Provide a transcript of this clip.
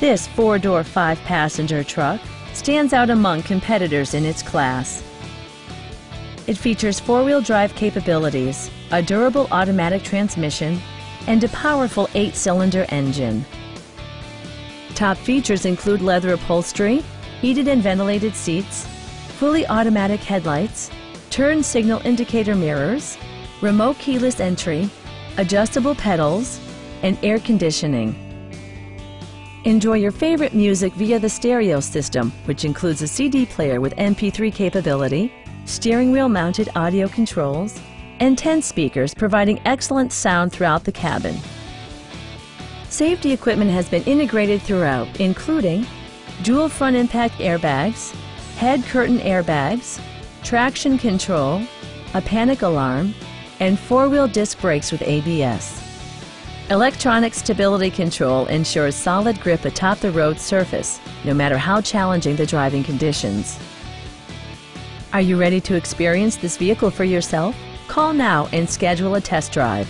This four-door, five-passenger truck stands out among competitors in its class. It features four-wheel drive capabilities, a durable automatic transmission, and a powerful eight-cylinder engine. Top features include leather upholstery, heated and ventilated seats, fully automatic headlights, turn signal indicator mirrors, remote keyless entry, adjustable pedals, and air conditioning. Enjoy your favorite music via the stereo system, which includes a CD player with MP3 capability, steering wheel mounted audio controls, and 10 speakers providing excellent sound throughout the cabin. Safety equipment has been integrated throughout, including dual front impact airbags, head curtain airbags, traction control, a panic alarm, and four-wheel disc brakes with ABS. Electronic stability control ensures solid grip atop the road surface, no matter how challenging the driving conditions. Are you ready to experience this vehicle for yourself? Call now and schedule a test drive.